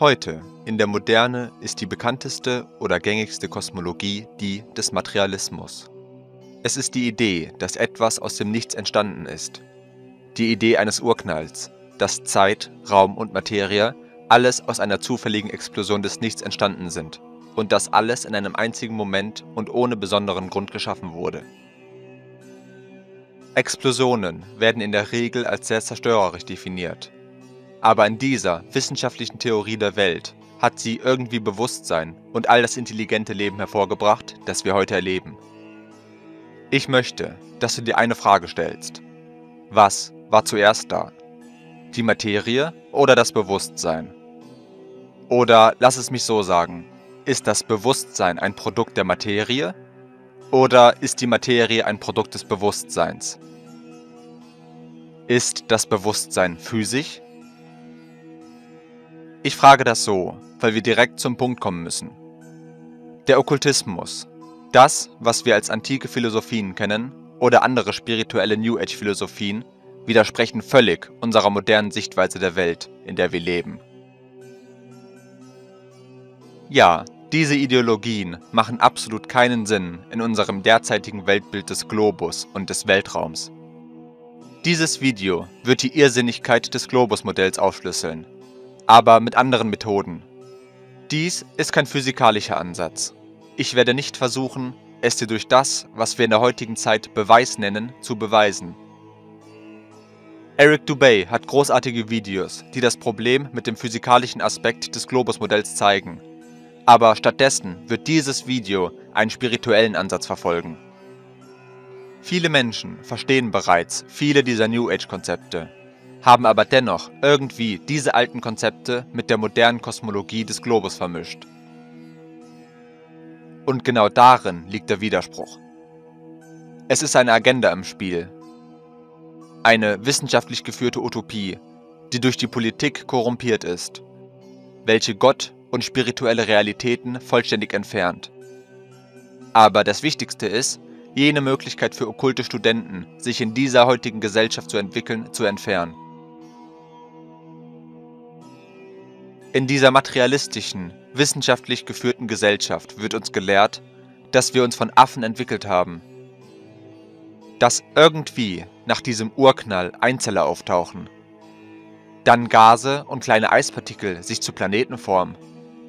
Heute, in der Moderne, ist die bekannteste oder gängigste Kosmologie die des Materialismus. Es ist die Idee, dass etwas aus dem Nichts entstanden ist. Die Idee eines Urknalls, dass Zeit, Raum und Materie alles aus einer zufälligen Explosion des Nichts entstanden sind und dass alles in einem einzigen Moment und ohne besonderen Grund geschaffen wurde. Explosionen werden in der Regel als sehr zerstörerisch definiert aber in dieser wissenschaftlichen Theorie der Welt hat sie irgendwie Bewusstsein und all das intelligente Leben hervorgebracht, das wir heute erleben. Ich möchte, dass du dir eine Frage stellst. Was war zuerst da? Die Materie oder das Bewusstsein? Oder lass es mich so sagen, ist das Bewusstsein ein Produkt der Materie oder ist die Materie ein Produkt des Bewusstseins? Ist das Bewusstsein physisch ich frage das so, weil wir direkt zum Punkt kommen müssen. Der Okkultismus, das, was wir als antike Philosophien kennen, oder andere spirituelle New Age-Philosophien, widersprechen völlig unserer modernen Sichtweise der Welt, in der wir leben. Ja, diese Ideologien machen absolut keinen Sinn in unserem derzeitigen Weltbild des Globus und des Weltraums. Dieses Video wird die Irrsinnigkeit des Globus-Modells aufschlüsseln aber mit anderen Methoden. Dies ist kein physikalischer Ansatz. Ich werde nicht versuchen, es dir durch das, was wir in der heutigen Zeit Beweis nennen, zu beweisen. Eric Dubay hat großartige Videos, die das Problem mit dem physikalischen Aspekt des Globusmodells zeigen. Aber stattdessen wird dieses Video einen spirituellen Ansatz verfolgen. Viele Menschen verstehen bereits viele dieser New Age-Konzepte haben aber dennoch irgendwie diese alten Konzepte mit der modernen Kosmologie des Globus vermischt. Und genau darin liegt der Widerspruch. Es ist eine Agenda im Spiel. Eine wissenschaftlich geführte Utopie, die durch die Politik korrumpiert ist, welche Gott und spirituelle Realitäten vollständig entfernt. Aber das Wichtigste ist, jene Möglichkeit für okkulte Studenten, sich in dieser heutigen Gesellschaft zu entwickeln, zu entfernen. In dieser materialistischen, wissenschaftlich geführten Gesellschaft wird uns gelehrt, dass wir uns von Affen entwickelt haben. Dass irgendwie nach diesem Urknall Einzeller auftauchen. Dann Gase und kleine Eispartikel sich zu Planeten formen,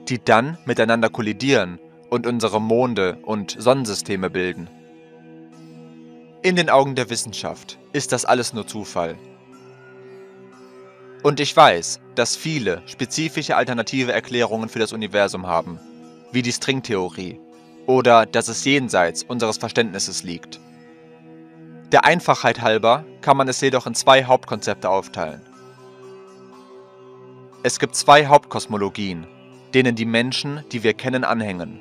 die dann miteinander kollidieren und unsere Monde und Sonnensysteme bilden. In den Augen der Wissenschaft ist das alles nur Zufall und ich weiß, dass viele spezifische alternative Erklärungen für das Universum haben, wie die Stringtheorie oder dass es jenseits unseres Verständnisses liegt. Der Einfachheit halber kann man es jedoch in zwei Hauptkonzepte aufteilen. Es gibt zwei Hauptkosmologien, denen die Menschen, die wir kennen, anhängen.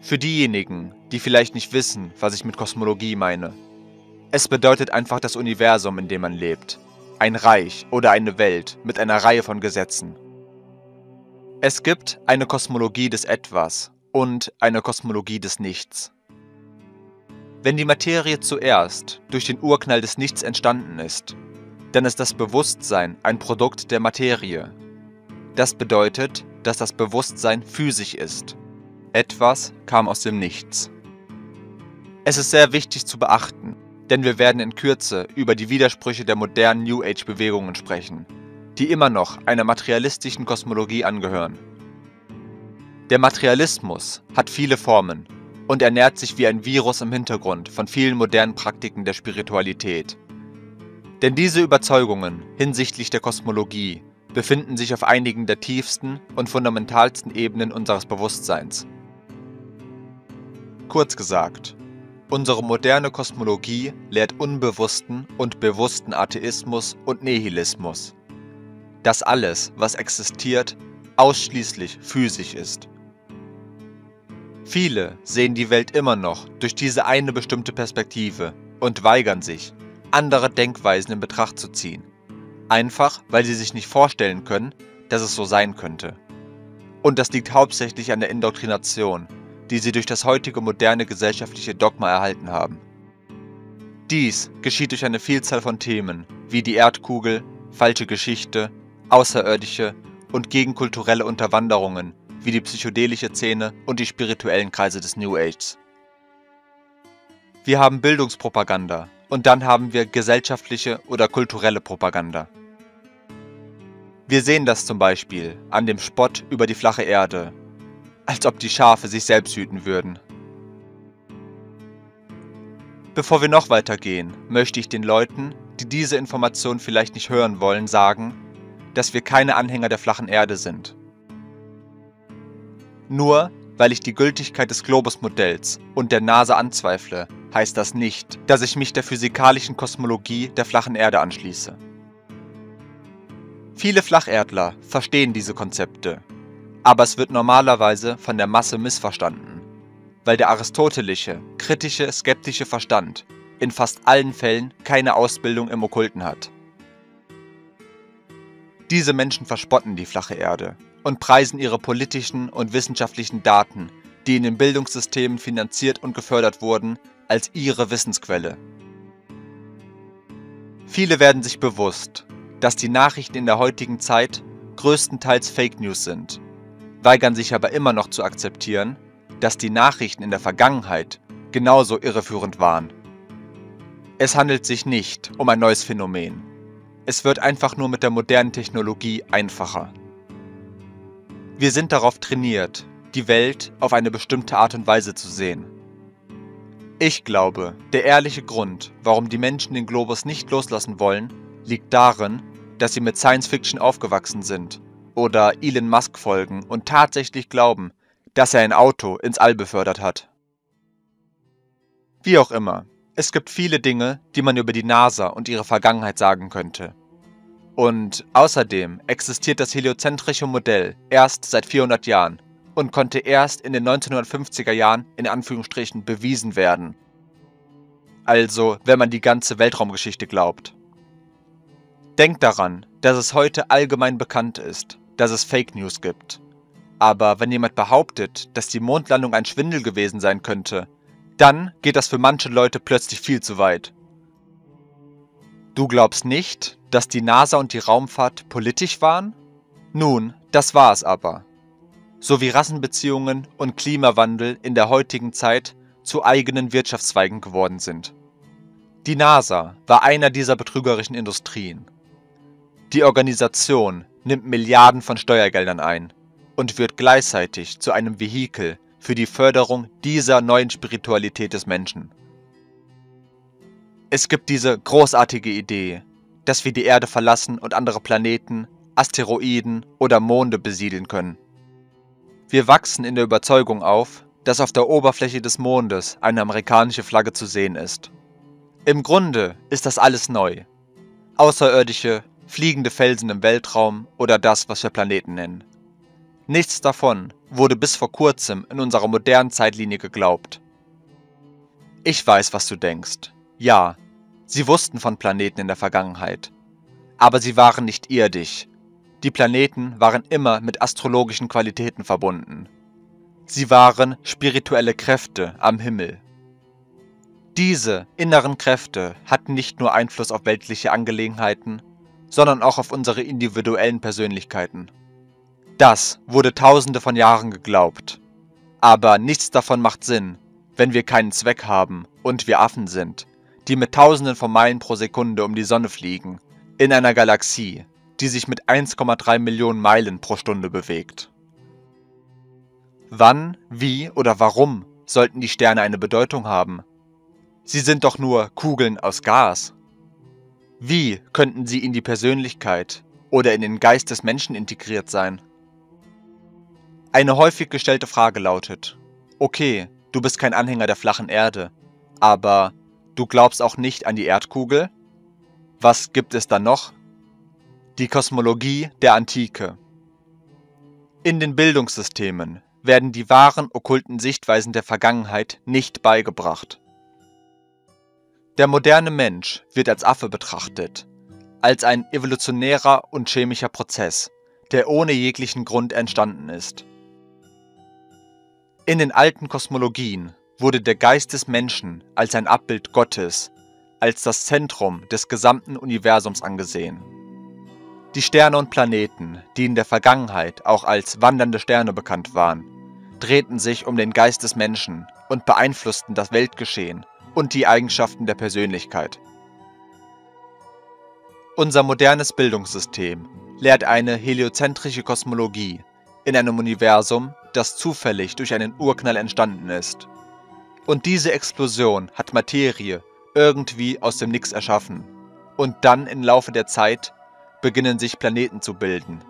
Für diejenigen, die vielleicht nicht wissen, was ich mit Kosmologie meine. Es bedeutet einfach das Universum, in dem man lebt, ein Reich oder eine Welt mit einer Reihe von Gesetzen. Es gibt eine Kosmologie des Etwas und eine Kosmologie des Nichts. Wenn die Materie zuerst durch den Urknall des Nichts entstanden ist, dann ist das Bewusstsein ein Produkt der Materie. Das bedeutet, dass das Bewusstsein physisch ist. Etwas kam aus dem Nichts. Es ist sehr wichtig zu beachten, denn wir werden in Kürze über die Widersprüche der modernen New Age-Bewegungen sprechen, die immer noch einer materialistischen Kosmologie angehören. Der Materialismus hat viele Formen und ernährt sich wie ein Virus im Hintergrund von vielen modernen Praktiken der Spiritualität. Denn diese Überzeugungen hinsichtlich der Kosmologie befinden sich auf einigen der tiefsten und fundamentalsten Ebenen unseres Bewusstseins. Kurz gesagt, Unsere moderne Kosmologie lehrt unbewussten und bewussten Atheismus und Nihilismus. Dass alles, was existiert, ausschließlich physisch ist. Viele sehen die Welt immer noch durch diese eine bestimmte Perspektive und weigern sich, andere Denkweisen in Betracht zu ziehen. Einfach weil sie sich nicht vorstellen können, dass es so sein könnte. Und das liegt hauptsächlich an der Indoktrination, die sie durch das heutige moderne gesellschaftliche Dogma erhalten haben. Dies geschieht durch eine Vielzahl von Themen, wie die Erdkugel, falsche Geschichte, Außerirdische und gegenkulturelle Unterwanderungen, wie die psychedelische Szene und die spirituellen Kreise des New Age. Wir haben Bildungspropaganda und dann haben wir gesellschaftliche oder kulturelle Propaganda. Wir sehen das zum Beispiel an dem Spott über die flache Erde, als ob die Schafe sich selbst hüten würden. Bevor wir noch weitergehen, möchte ich den Leuten, die diese Information vielleicht nicht hören wollen, sagen, dass wir keine Anhänger der flachen Erde sind. Nur weil ich die Gültigkeit des Globusmodells und der NASA anzweifle, heißt das nicht, dass ich mich der physikalischen Kosmologie der flachen Erde anschließe. Viele Flacherdler verstehen diese Konzepte, aber es wird normalerweise von der Masse missverstanden, weil der aristotelische, kritische, skeptische Verstand in fast allen Fällen keine Ausbildung im Okkulten hat. Diese Menschen verspotten die flache Erde und preisen ihre politischen und wissenschaftlichen Daten, die in den Bildungssystemen finanziert und gefördert wurden, als ihre Wissensquelle. Viele werden sich bewusst, dass die Nachrichten in der heutigen Zeit größtenteils Fake News sind, weigern sich aber immer noch zu akzeptieren, dass die Nachrichten in der Vergangenheit genauso irreführend waren. Es handelt sich nicht um ein neues Phänomen. Es wird einfach nur mit der modernen Technologie einfacher. Wir sind darauf trainiert, die Welt auf eine bestimmte Art und Weise zu sehen. Ich glaube, der ehrliche Grund, warum die Menschen den Globus nicht loslassen wollen, liegt darin, dass sie mit Science Fiction aufgewachsen sind oder Elon Musk folgen und tatsächlich glauben, dass er ein Auto ins All befördert hat. Wie auch immer, es gibt viele Dinge, die man über die NASA und ihre Vergangenheit sagen könnte. Und außerdem existiert das heliozentrische Modell erst seit 400 Jahren und konnte erst in den 1950er Jahren in Anführungsstrichen bewiesen werden. Also, wenn man die ganze Weltraumgeschichte glaubt. Denkt daran, dass es heute allgemein bekannt ist, dass es Fake News gibt. Aber wenn jemand behauptet, dass die Mondlandung ein Schwindel gewesen sein könnte, dann geht das für manche Leute plötzlich viel zu weit. Du glaubst nicht, dass die NASA und die Raumfahrt politisch waren? Nun, das war es aber. So wie Rassenbeziehungen und Klimawandel in der heutigen Zeit zu eigenen Wirtschaftszweigen geworden sind. Die NASA war einer dieser betrügerischen Industrien. Die Organisation nimmt Milliarden von Steuergeldern ein und wird gleichzeitig zu einem Vehikel für die Förderung dieser neuen Spiritualität des Menschen. Es gibt diese großartige Idee, dass wir die Erde verlassen und andere Planeten, Asteroiden oder Monde besiedeln können. Wir wachsen in der Überzeugung auf, dass auf der Oberfläche des Mondes eine amerikanische Flagge zu sehen ist. Im Grunde ist das alles neu. Außerirdische, fliegende Felsen im Weltraum oder das, was wir Planeten nennen. Nichts davon wurde bis vor kurzem in unserer modernen Zeitlinie geglaubt. Ich weiß, was du denkst. Ja, sie wussten von Planeten in der Vergangenheit. Aber sie waren nicht irdisch. Die Planeten waren immer mit astrologischen Qualitäten verbunden. Sie waren spirituelle Kräfte am Himmel. Diese inneren Kräfte hatten nicht nur Einfluss auf weltliche Angelegenheiten, sondern auch auf unsere individuellen Persönlichkeiten. Das wurde tausende von Jahren geglaubt. Aber nichts davon macht Sinn, wenn wir keinen Zweck haben und wir Affen sind, die mit tausenden von Meilen pro Sekunde um die Sonne fliegen, in einer Galaxie, die sich mit 1,3 Millionen Meilen pro Stunde bewegt. Wann, wie oder warum sollten die Sterne eine Bedeutung haben? Sie sind doch nur Kugeln aus Gas. Wie könnten sie in die Persönlichkeit oder in den Geist des Menschen integriert sein? Eine häufig gestellte Frage lautet, okay, du bist kein Anhänger der flachen Erde, aber du glaubst auch nicht an die Erdkugel? Was gibt es dann noch? Die Kosmologie der Antike. In den Bildungssystemen werden die wahren okkulten Sichtweisen der Vergangenheit nicht beigebracht. Der moderne Mensch wird als Affe betrachtet, als ein evolutionärer und chemischer Prozess, der ohne jeglichen Grund entstanden ist. In den alten Kosmologien wurde der Geist des Menschen als ein Abbild Gottes, als das Zentrum des gesamten Universums angesehen. Die Sterne und Planeten, die in der Vergangenheit auch als wandernde Sterne bekannt waren, drehten sich um den Geist des Menschen und beeinflussten das Weltgeschehen und die Eigenschaften der Persönlichkeit. Unser modernes Bildungssystem lehrt eine heliozentrische Kosmologie in einem Universum, das zufällig durch einen Urknall entstanden ist. Und diese Explosion hat Materie irgendwie aus dem Nix erschaffen. Und dann im Laufe der Zeit beginnen sich Planeten zu bilden.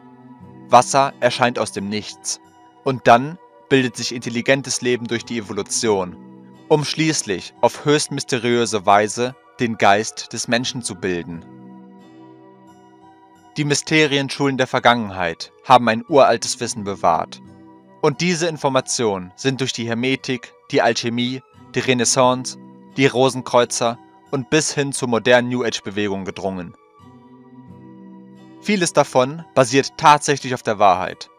Wasser erscheint aus dem Nichts. Und dann bildet sich intelligentes Leben durch die Evolution, um schließlich auf höchst mysteriöse Weise den Geist des Menschen zu bilden. Die Mysterienschulen der Vergangenheit haben ein uraltes Wissen bewahrt. Und diese Informationen sind durch die Hermetik, die Alchemie, die Renaissance, die Rosenkreuzer und bis hin zur modernen New Age-Bewegung gedrungen. Vieles davon basiert tatsächlich auf der Wahrheit.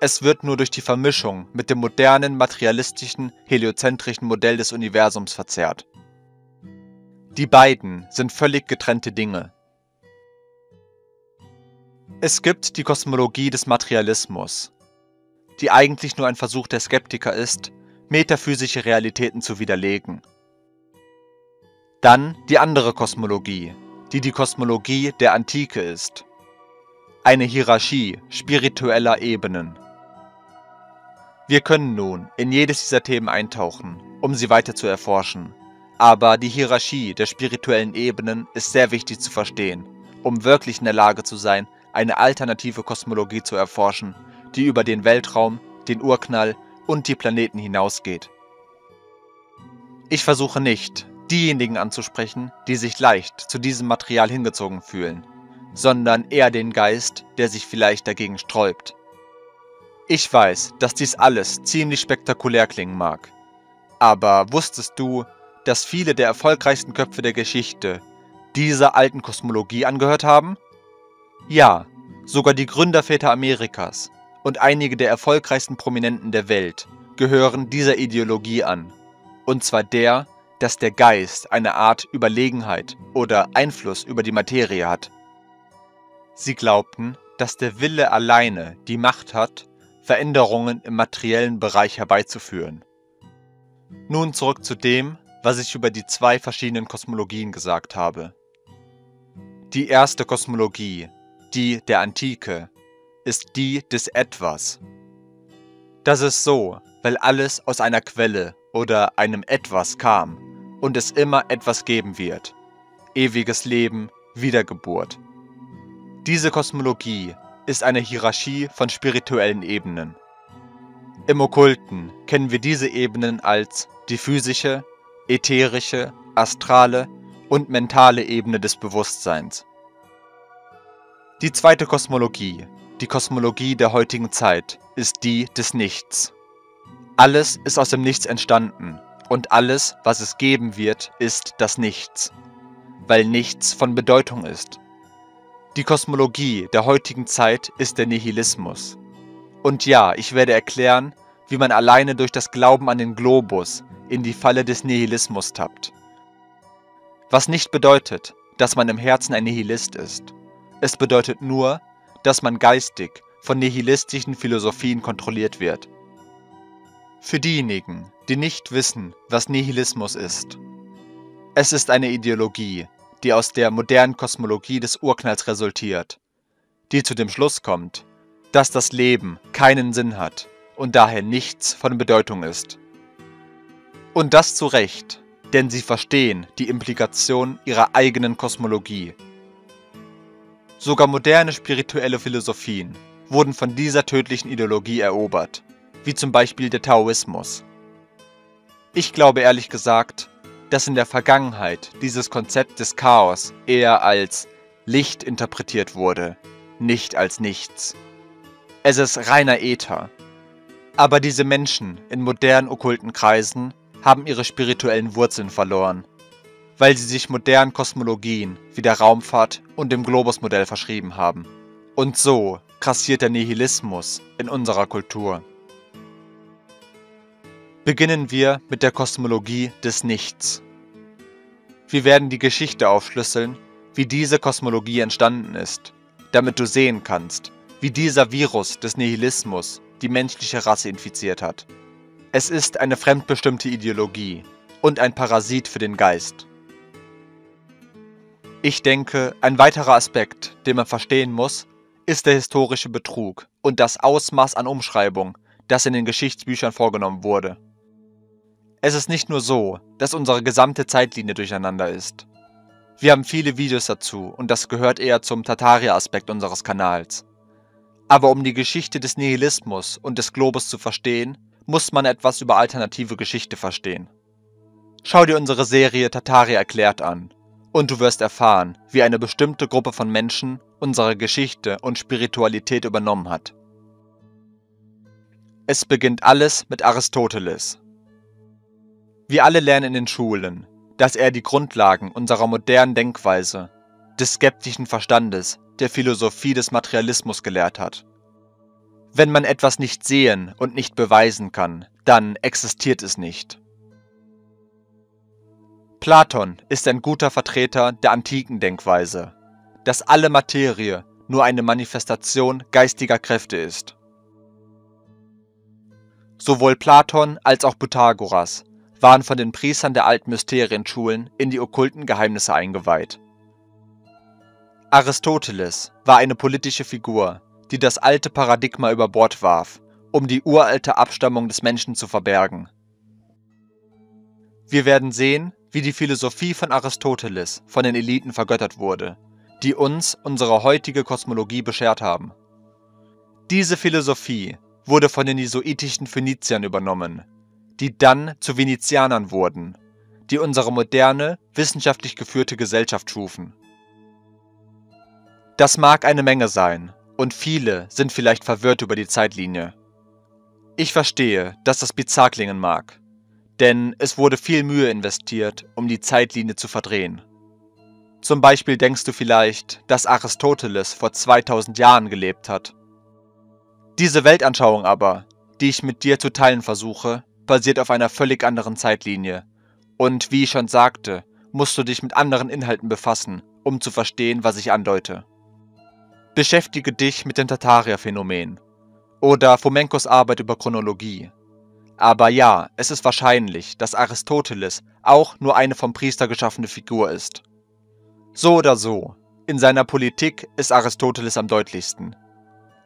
Es wird nur durch die Vermischung mit dem modernen, materialistischen, heliozentrischen Modell des Universums verzerrt. Die beiden sind völlig getrennte Dinge. Es gibt die Kosmologie des Materialismus, die eigentlich nur ein Versuch der Skeptiker ist, metaphysische Realitäten zu widerlegen. Dann die andere Kosmologie, die die Kosmologie der Antike ist. Eine Hierarchie spiritueller Ebenen. Wir können nun in jedes dieser Themen eintauchen, um sie weiter zu erforschen. Aber die Hierarchie der spirituellen Ebenen ist sehr wichtig zu verstehen, um wirklich in der Lage zu sein, eine alternative Kosmologie zu erforschen, die über den Weltraum, den Urknall und die Planeten hinausgeht. Ich versuche nicht, diejenigen anzusprechen, die sich leicht zu diesem Material hingezogen fühlen, sondern eher den Geist, der sich vielleicht dagegen sträubt. Ich weiß, dass dies alles ziemlich spektakulär klingen mag, aber wusstest du, dass viele der erfolgreichsten Köpfe der Geschichte dieser alten Kosmologie angehört haben? Ja, sogar die Gründerväter Amerikas und einige der erfolgreichsten Prominenten der Welt gehören dieser Ideologie an. Und zwar der, dass der Geist eine Art Überlegenheit oder Einfluss über die Materie hat. Sie glaubten, dass der Wille alleine die Macht hat, Veränderungen im materiellen Bereich herbeizuführen. Nun zurück zu dem, was ich über die zwei verschiedenen Kosmologien gesagt habe. Die erste Kosmologie die der Antike, ist die des Etwas. Das ist so, weil alles aus einer Quelle oder einem Etwas kam und es immer etwas geben wird. Ewiges Leben, Wiedergeburt. Diese Kosmologie ist eine Hierarchie von spirituellen Ebenen. Im Okkulten kennen wir diese Ebenen als die physische, ätherische, astrale und mentale Ebene des Bewusstseins. Die zweite Kosmologie, die Kosmologie der heutigen Zeit, ist die des Nichts. Alles ist aus dem Nichts entstanden und alles, was es geben wird, ist das Nichts, weil nichts von Bedeutung ist. Die Kosmologie der heutigen Zeit ist der Nihilismus. Und ja, ich werde erklären, wie man alleine durch das Glauben an den Globus in die Falle des Nihilismus tappt. Was nicht bedeutet, dass man im Herzen ein Nihilist ist. Es bedeutet nur, dass man geistig von nihilistischen Philosophien kontrolliert wird. Für diejenigen, die nicht wissen, was Nihilismus ist. Es ist eine Ideologie, die aus der modernen Kosmologie des Urknalls resultiert, die zu dem Schluss kommt, dass das Leben keinen Sinn hat und daher nichts von Bedeutung ist. Und das zu Recht, denn sie verstehen die Implikation ihrer eigenen Kosmologie Sogar moderne spirituelle Philosophien wurden von dieser tödlichen Ideologie erobert, wie zum Beispiel der Taoismus. Ich glaube ehrlich gesagt, dass in der Vergangenheit dieses Konzept des Chaos eher als Licht interpretiert wurde, nicht als nichts. Es ist reiner Äther. Aber diese Menschen in modernen okkulten Kreisen haben ihre spirituellen Wurzeln verloren weil sie sich modernen Kosmologien wie der Raumfahrt und dem Globusmodell verschrieben haben. Und so grassiert der Nihilismus in unserer Kultur. Beginnen wir mit der Kosmologie des Nichts. Wir werden die Geschichte aufschlüsseln, wie diese Kosmologie entstanden ist, damit du sehen kannst, wie dieser Virus des Nihilismus die menschliche Rasse infiziert hat. Es ist eine fremdbestimmte Ideologie und ein Parasit für den Geist. Ich denke, ein weiterer Aspekt, den man verstehen muss, ist der historische Betrug und das Ausmaß an Umschreibung, das in den Geschichtsbüchern vorgenommen wurde. Es ist nicht nur so, dass unsere gesamte Zeitlinie durcheinander ist. Wir haben viele Videos dazu und das gehört eher zum Tataria-Aspekt unseres Kanals. Aber um die Geschichte des Nihilismus und des Globus zu verstehen, muss man etwas über alternative Geschichte verstehen. Schau dir unsere Serie Tataria erklärt an und du wirst erfahren, wie eine bestimmte Gruppe von Menschen unsere Geschichte und Spiritualität übernommen hat. Es beginnt alles mit Aristoteles, wir alle lernen in den Schulen, dass er die Grundlagen unserer modernen Denkweise, des skeptischen Verstandes, der Philosophie des Materialismus gelehrt hat. Wenn man etwas nicht sehen und nicht beweisen kann, dann existiert es nicht. Platon ist ein guter Vertreter der antiken Denkweise, dass alle Materie nur eine Manifestation geistiger Kräfte ist. Sowohl Platon als auch Pythagoras waren von den Priestern der alten Mysterienschulen in die okkulten Geheimnisse eingeweiht. Aristoteles war eine politische Figur, die das alte Paradigma über Bord warf, um die uralte Abstammung des Menschen zu verbergen. Wir werden sehen, wie die Philosophie von Aristoteles von den Eliten vergöttert wurde, die uns unsere heutige Kosmologie beschert haben. Diese Philosophie wurde von den jesuitischen Phöniziern übernommen, die dann zu Venezianern wurden, die unsere moderne, wissenschaftlich geführte Gesellschaft schufen. Das mag eine Menge sein, und viele sind vielleicht verwirrt über die Zeitlinie. Ich verstehe, dass das bizarr klingen mag, denn es wurde viel Mühe investiert, um die Zeitlinie zu verdrehen. Zum Beispiel denkst du vielleicht, dass Aristoteles vor 2000 Jahren gelebt hat. Diese Weltanschauung aber, die ich mit dir zu teilen versuche, basiert auf einer völlig anderen Zeitlinie. Und wie ich schon sagte, musst du dich mit anderen Inhalten befassen, um zu verstehen, was ich andeute. Beschäftige dich mit dem Tataria-Phänomen oder Fomenkos Arbeit über Chronologie. Aber ja, es ist wahrscheinlich, dass Aristoteles auch nur eine vom Priester geschaffene Figur ist. So oder so, in seiner Politik ist Aristoteles am deutlichsten.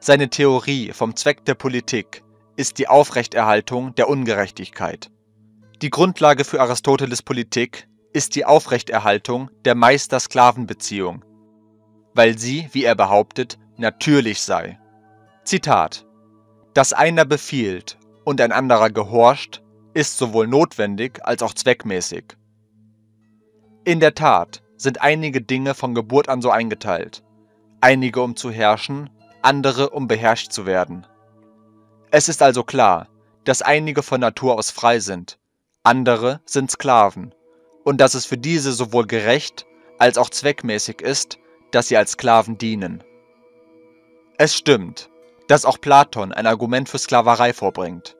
Seine Theorie vom Zweck der Politik ist die Aufrechterhaltung der Ungerechtigkeit. Die Grundlage für Aristoteles Politik ist die Aufrechterhaltung der Meister-Sklaven-Beziehung, weil sie, wie er behauptet, natürlich sei. Zitat Dass einer befiehlt und ein anderer gehorcht, ist sowohl notwendig als auch zweckmäßig. In der Tat sind einige Dinge von Geburt an so eingeteilt, einige um zu herrschen, andere um beherrscht zu werden. Es ist also klar, dass einige von Natur aus frei sind, andere sind Sklaven, und dass es für diese sowohl gerecht als auch zweckmäßig ist, dass sie als Sklaven dienen. Es stimmt, dass auch Platon ein Argument für Sklaverei vorbringt,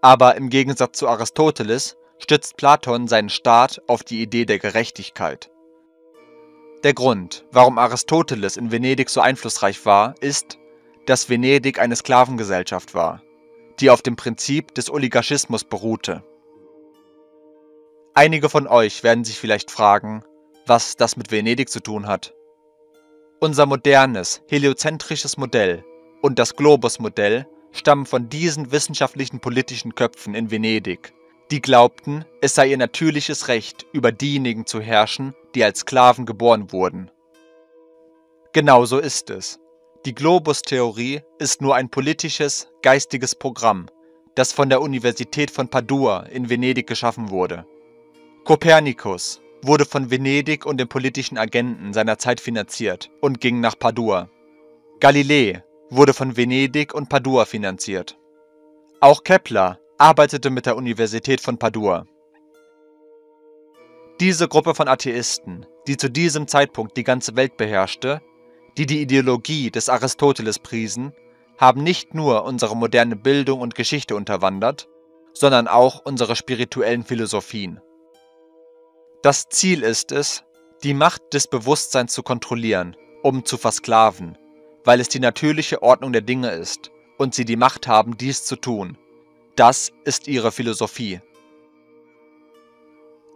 aber im Gegensatz zu Aristoteles stützt Platon seinen Staat auf die Idee der Gerechtigkeit. Der Grund, warum Aristoteles in Venedig so einflussreich war, ist, dass Venedig eine Sklavengesellschaft war die auf dem Prinzip des Oligarchismus beruhte. Einige von euch werden sich vielleicht fragen, was das mit Venedig zu tun hat. Unser modernes, heliozentrisches Modell und das Globus-Modell stammen von diesen wissenschaftlichen politischen Köpfen in Venedig, die glaubten, es sei ihr natürliches Recht, über diejenigen zu herrschen, die als Sklaven geboren wurden. Genauso ist es. Die Globus-Theorie ist nur ein politisches, geistiges Programm, das von der Universität von Padua in Venedig geschaffen wurde. Kopernikus wurde von Venedig und den politischen Agenten seiner Zeit finanziert und ging nach Padua. Galilei wurde von Venedig und Padua finanziert. Auch Kepler arbeitete mit der Universität von Padua. Diese Gruppe von Atheisten, die zu diesem Zeitpunkt die ganze Welt beherrschte, die die Ideologie des Aristoteles priesen, haben nicht nur unsere moderne Bildung und Geschichte unterwandert, sondern auch unsere spirituellen Philosophien. Das Ziel ist es, die Macht des Bewusstseins zu kontrollieren, um zu versklaven, weil es die natürliche Ordnung der Dinge ist und sie die Macht haben, dies zu tun. Das ist ihre Philosophie.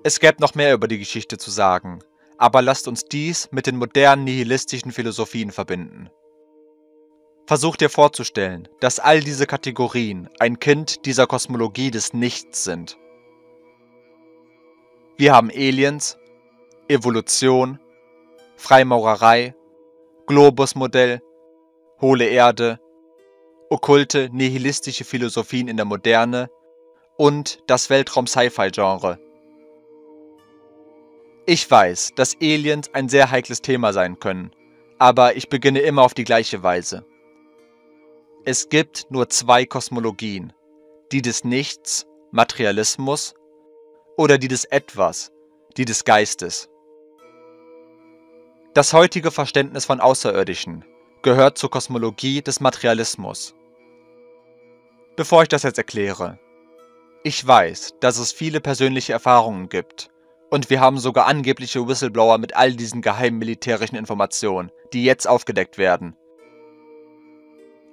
Es gäbe noch mehr über die Geschichte zu sagen, aber lasst uns dies mit den modernen nihilistischen Philosophien verbinden. Versuch dir vorzustellen, dass all diese Kategorien ein Kind dieser Kosmologie des Nichts sind. Wir haben Aliens, Evolution, Freimaurerei, Globusmodell, hohle Erde, okkulte nihilistische Philosophien in der Moderne und das Weltraum-Sci-Fi-Genre. Ich weiß, dass Aliens ein sehr heikles Thema sein können, aber ich beginne immer auf die gleiche Weise. Es gibt nur zwei Kosmologien, die des Nichts, Materialismus, oder die des Etwas, die des Geistes. Das heutige Verständnis von Außerirdischen gehört zur Kosmologie des Materialismus. Bevor ich das jetzt erkläre, ich weiß, dass es viele persönliche Erfahrungen gibt und wir haben sogar angebliche Whistleblower mit all diesen geheimen militärischen Informationen, die jetzt aufgedeckt werden.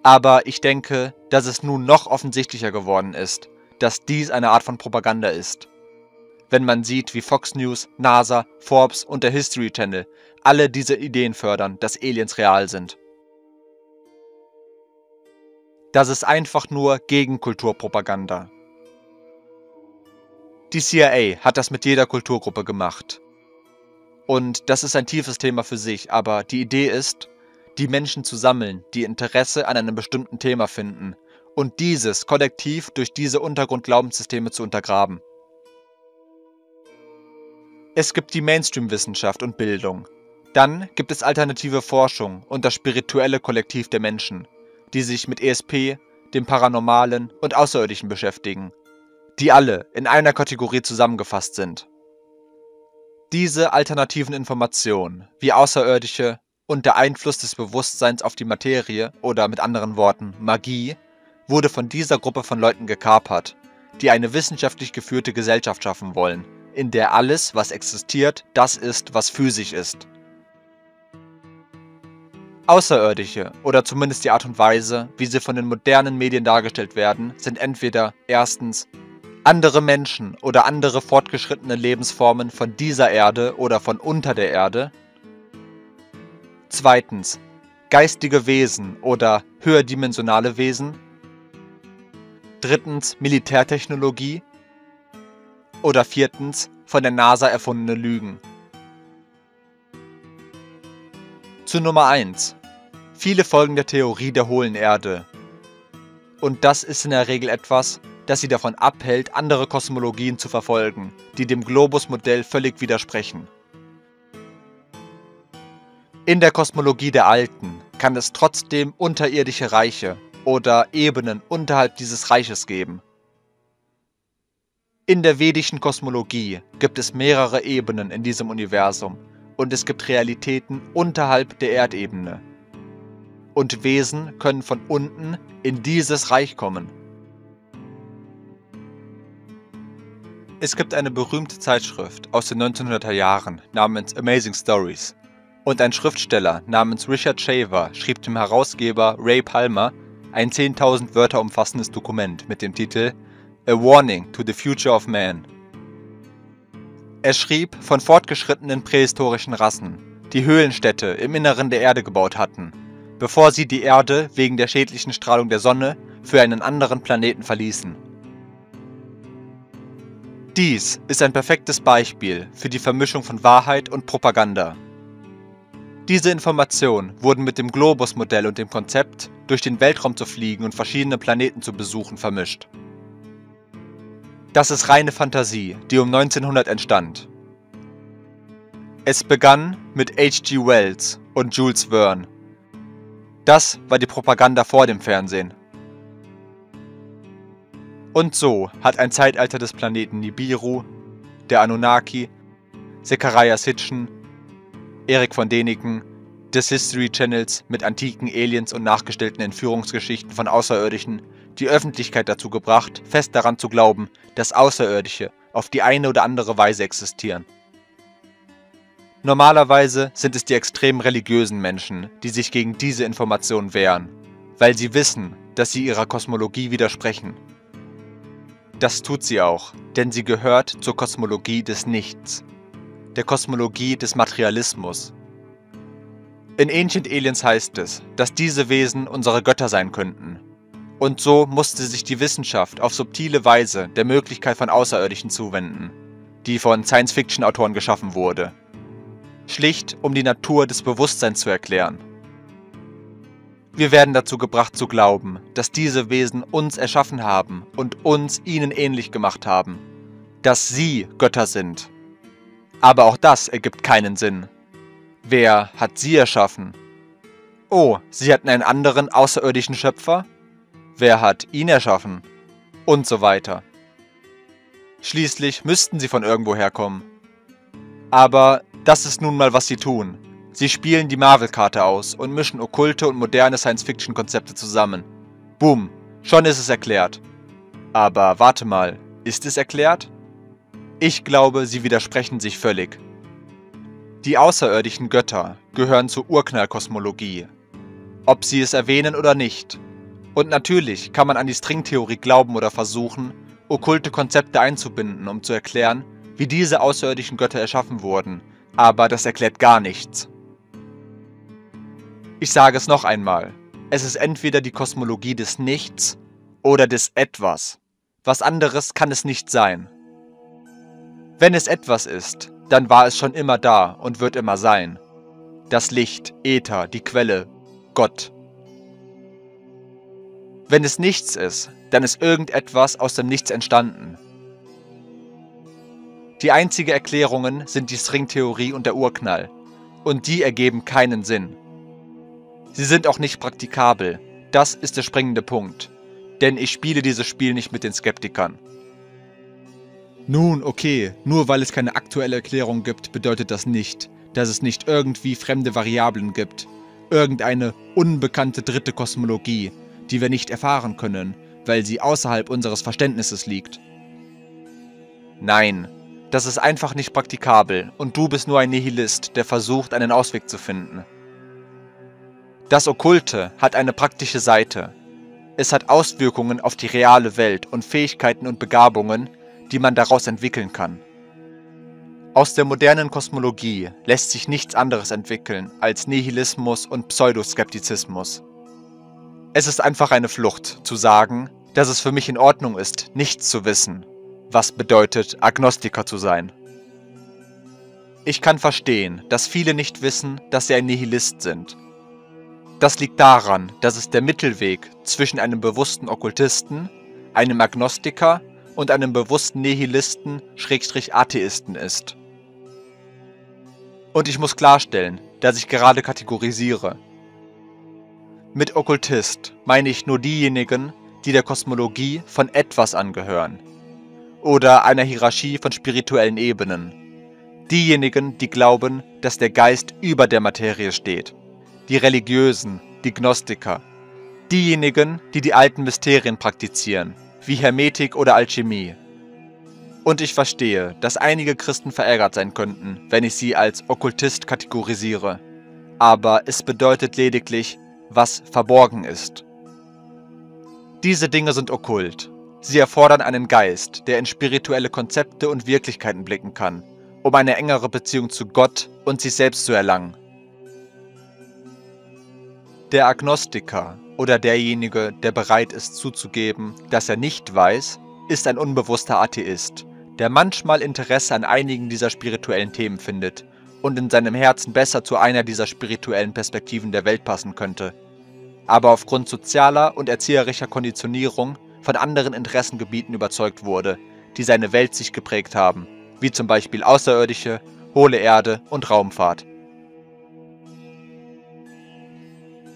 Aber ich denke, dass es nun noch offensichtlicher geworden ist, dass dies eine Art von Propaganda ist. Wenn man sieht, wie Fox News, NASA, Forbes und der History Channel alle diese Ideen fördern, dass Aliens real sind. Das ist einfach nur Gegenkulturpropaganda. Die CIA hat das mit jeder Kulturgruppe gemacht. Und das ist ein tiefes Thema für sich, aber die Idee ist, die Menschen zu sammeln, die Interesse an einem bestimmten Thema finden und dieses kollektiv durch diese Untergrundglaubenssysteme zu untergraben. Es gibt die Mainstream-Wissenschaft und Bildung. Dann gibt es alternative Forschung und das spirituelle Kollektiv der Menschen, die sich mit ESP, dem Paranormalen und Außerirdischen beschäftigen, die alle in einer Kategorie zusammengefasst sind. Diese alternativen Informationen, wie Außerirdische, und der Einfluss des Bewusstseins auf die Materie oder mit anderen Worten Magie wurde von dieser Gruppe von Leuten gekapert, die eine wissenschaftlich geführte Gesellschaft schaffen wollen, in der alles, was existiert, das ist, was physisch ist. Außerirdische, oder zumindest die Art und Weise, wie sie von den modernen Medien dargestellt werden, sind entweder erstens andere Menschen oder andere fortgeschrittene Lebensformen von dieser Erde oder von unter der Erde, Zweitens geistige Wesen oder höherdimensionale Wesen. Drittens Militärtechnologie. Oder viertens von der NASA erfundene Lügen. Zu Nummer 1. Viele folgen der Theorie der hohlen Erde. Und das ist in der Regel etwas, das sie davon abhält, andere Kosmologien zu verfolgen, die dem Globus-Modell völlig widersprechen. In der Kosmologie der Alten kann es trotzdem unterirdische Reiche oder Ebenen unterhalb dieses Reiches geben. In der vedischen Kosmologie gibt es mehrere Ebenen in diesem Universum und es gibt Realitäten unterhalb der Erdebene. Und Wesen können von unten in dieses Reich kommen. Es gibt eine berühmte Zeitschrift aus den 1900er Jahren namens Amazing Stories und ein Schriftsteller namens Richard Shaver schrieb dem Herausgeber Ray Palmer ein 10.000 Wörter umfassendes Dokument mit dem Titel A Warning to the Future of Man. Er schrieb von fortgeschrittenen prähistorischen Rassen, die Höhlenstädte im Inneren der Erde gebaut hatten, bevor sie die Erde wegen der schädlichen Strahlung der Sonne für einen anderen Planeten verließen. Dies ist ein perfektes Beispiel für die Vermischung von Wahrheit und Propaganda. Diese Informationen wurden mit dem Globus-Modell und dem Konzept, durch den Weltraum zu fliegen und verschiedene Planeten zu besuchen, vermischt. Das ist reine Fantasie, die um 1900 entstand. Es begann mit H.G. Wells und Jules Verne. Das war die Propaganda vor dem Fernsehen. Und so hat ein Zeitalter des Planeten Nibiru, der Anunnaki, Zechariah Sitchin Erik von Däniken, des History Channels mit antiken Aliens und nachgestellten Entführungsgeschichten von Außerirdischen die Öffentlichkeit dazu gebracht, fest daran zu glauben, dass Außerirdische auf die eine oder andere Weise existieren. Normalerweise sind es die extrem religiösen Menschen, die sich gegen diese Informationen wehren, weil sie wissen, dass sie ihrer Kosmologie widersprechen. Das tut sie auch, denn sie gehört zur Kosmologie des Nichts, der Kosmologie des Materialismus. In Ancient Aliens heißt es, dass diese Wesen unsere Götter sein könnten. Und so musste sich die Wissenschaft auf subtile Weise der Möglichkeit von Außerirdischen zuwenden, die von Science-Fiction-Autoren geschaffen wurde. Schlicht, um die Natur des Bewusstseins zu erklären. Wir werden dazu gebracht zu glauben, dass diese Wesen uns erschaffen haben und uns ihnen ähnlich gemacht haben. Dass sie Götter sind. Aber auch das ergibt keinen Sinn. Wer hat sie erschaffen? Oh, sie hatten einen anderen außerirdischen Schöpfer? Wer hat ihn erschaffen? Und so weiter. Schließlich müssten sie von irgendwo herkommen. Aber das ist nun mal, was sie tun. Sie spielen die Marvel-Karte aus und mischen okkulte und moderne Science-Fiction-Konzepte zusammen. Boom, schon ist es erklärt. Aber warte mal, ist es erklärt? Ich glaube, sie widersprechen sich völlig. Die außerirdischen Götter gehören zur Urknallkosmologie. Ob sie es erwähnen oder nicht. Und natürlich kann man an die Stringtheorie glauben oder versuchen, okkulte Konzepte einzubinden, um zu erklären, wie diese außerirdischen Götter erschaffen wurden, aber das erklärt gar nichts. Ich sage es noch einmal. Es ist entweder die Kosmologie des Nichts oder des Etwas. Was anderes kann es nicht sein. Wenn es etwas ist, dann war es schon immer da und wird immer sein. Das Licht, Äther, die Quelle, Gott. Wenn es nichts ist, dann ist irgendetwas aus dem Nichts entstanden. Die einzige Erklärungen sind die Stringtheorie und der Urknall. Und die ergeben keinen Sinn. Sie sind auch nicht praktikabel. Das ist der springende Punkt. Denn ich spiele dieses Spiel nicht mit den Skeptikern. Nun, okay, nur weil es keine aktuelle Erklärung gibt, bedeutet das nicht, dass es nicht irgendwie fremde Variablen gibt. Irgendeine unbekannte dritte Kosmologie, die wir nicht erfahren können, weil sie außerhalb unseres Verständnisses liegt. Nein, das ist einfach nicht praktikabel und du bist nur ein Nihilist, der versucht, einen Ausweg zu finden. Das Okkulte hat eine praktische Seite. Es hat Auswirkungen auf die reale Welt und Fähigkeiten und Begabungen, die man daraus entwickeln kann. Aus der modernen Kosmologie lässt sich nichts anderes entwickeln als Nihilismus und Pseudoskeptizismus. Es ist einfach eine Flucht, zu sagen, dass es für mich in Ordnung ist, nichts zu wissen, was bedeutet, Agnostiker zu sein. Ich kann verstehen, dass viele nicht wissen, dass sie ein Nihilist sind das liegt daran, dass es der Mittelweg zwischen einem bewussten Okkultisten, einem Agnostiker und einem bewussten Nihilisten, Schrägstrich Atheisten ist. Und ich muss klarstellen, dass ich gerade kategorisiere. Mit Okkultist meine ich nur diejenigen, die der Kosmologie von etwas angehören oder einer Hierarchie von spirituellen Ebenen. Diejenigen, die glauben, dass der Geist über der Materie steht die Religiösen, die Gnostiker, diejenigen, die die alten Mysterien praktizieren, wie Hermetik oder Alchemie. Und ich verstehe, dass einige Christen verärgert sein könnten, wenn ich sie als Okkultist kategorisiere. Aber es bedeutet lediglich, was verborgen ist. Diese Dinge sind okkult. Sie erfordern einen Geist, der in spirituelle Konzepte und Wirklichkeiten blicken kann, um eine engere Beziehung zu Gott und sich selbst zu erlangen. Der Agnostiker oder derjenige, der bereit ist zuzugeben, dass er nicht weiß, ist ein unbewusster Atheist, der manchmal Interesse an einigen dieser spirituellen Themen findet und in seinem Herzen besser zu einer dieser spirituellen Perspektiven der Welt passen könnte, aber aufgrund sozialer und erzieherischer Konditionierung von anderen Interessengebieten überzeugt wurde, die seine Welt sich geprägt haben, wie zum Beispiel Außerirdische, hohle Erde und Raumfahrt.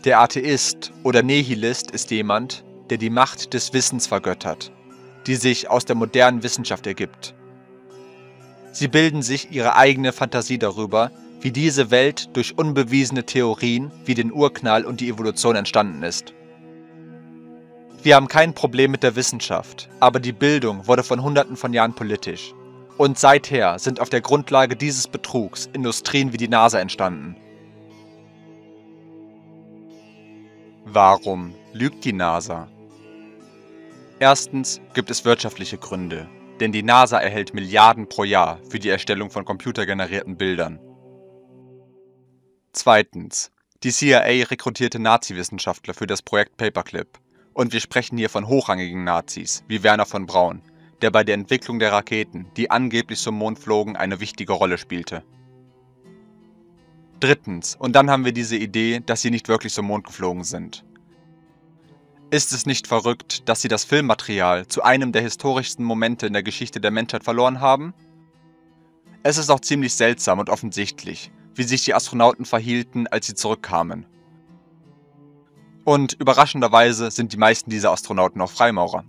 Der Atheist oder Nihilist ist jemand, der die Macht des Wissens vergöttert, die sich aus der modernen Wissenschaft ergibt. Sie bilden sich ihre eigene Fantasie darüber, wie diese Welt durch unbewiesene Theorien wie den Urknall und die Evolution entstanden ist. Wir haben kein Problem mit der Wissenschaft, aber die Bildung wurde von Hunderten von Jahren politisch. Und seither sind auf der Grundlage dieses Betrugs Industrien wie die NASA entstanden. Warum lügt die NASA? Erstens gibt es wirtschaftliche Gründe, denn die NASA erhält Milliarden pro Jahr für die Erstellung von computergenerierten Bildern. Zweitens, die CIA rekrutierte Nazi-Wissenschaftler für das Projekt Paperclip. Und wir sprechen hier von hochrangigen Nazis, wie Werner von Braun, der bei der Entwicklung der Raketen, die angeblich zum Mond flogen, eine wichtige Rolle spielte. Drittens, und dann haben wir diese Idee, dass sie nicht wirklich zum Mond geflogen sind. Ist es nicht verrückt, dass sie das Filmmaterial zu einem der historischsten Momente in der Geschichte der Menschheit verloren haben? Es ist auch ziemlich seltsam und offensichtlich, wie sich die Astronauten verhielten, als sie zurückkamen. Und überraschenderweise sind die meisten dieser Astronauten auch Freimaurer.